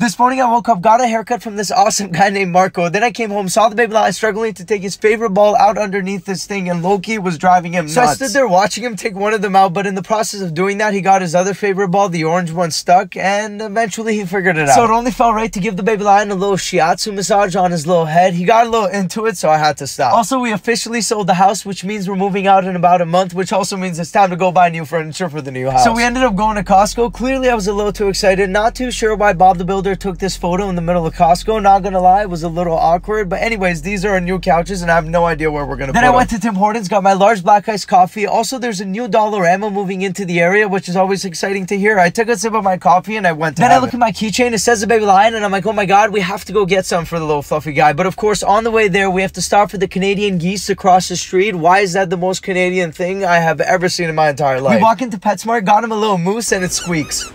This morning I woke up, got a haircut from this awesome guy named Marco. Then I came home, saw the baby lion struggling to take his favorite ball out underneath this thing, and Loki was driving him nuts. So I stood there watching him take one of them out, but in the process of doing that, he got his other favorite ball, the orange one, stuck, and eventually he figured it out. So it only felt right to give the baby lion a little shiatsu massage on his little head. He got a little into it, so I had to stop. Also, we officially sold the house, which means we're moving out in about a month, which also means it's time to go buy new furniture for the new house. So we ended up going to Costco. Clearly, I was a little too excited. Not too sure why Bob the Builder took this photo in the middle of Costco. Not gonna lie, it was a little awkward. But anyways, these are our new couches, and I have no idea where we're gonna then I went them. to Tim Hortons, got my large black iced coffee. Also, there's a new Dollarama moving into the area, which is always exciting to hear. I took a sip of my coffee and I went to Then I look it. at my keychain. It says a baby lion, and I'm like, oh my god, we have to go get some for the little fluffy guy. But of course, on the way there, we have to stop for the Canadian geese across the street. Why is that the most Canadian thing I have ever seen in my entire life? We walk into PetSmart, got him a little moose, and it squeaks.